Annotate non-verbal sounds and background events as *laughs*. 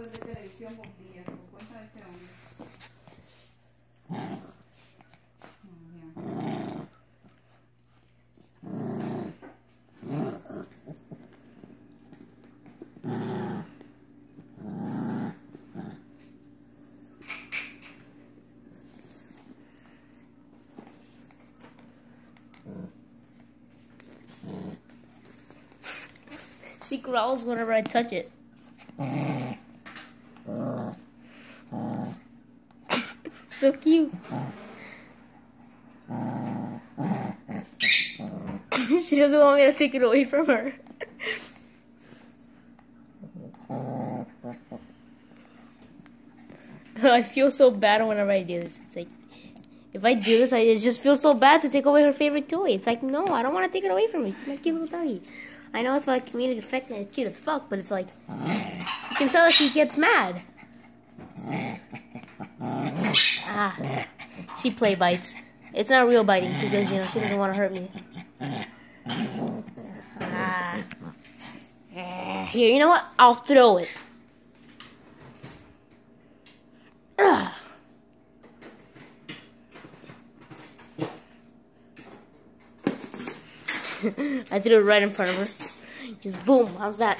de televisión por cuenta de este hombre. She growls whenever I touch it. So cute. *laughs* she doesn't want me to take it away from her. *laughs* I feel so bad whenever I do this. It's like, if I do this, I just feel so bad to take away her favorite toy. It's like, no, I don't want to take it away from me. She's my cute little doggy. I know it's like comedic effect and it's cute as fuck, but it's like, you can tell she gets mad. Ah, *laughs* she play bites. It's not real biting because, you know, she doesn't want to hurt me. Ah. Here, you know what? I'll throw it. *laughs* I threw it right in front of her. Just boom. How's that?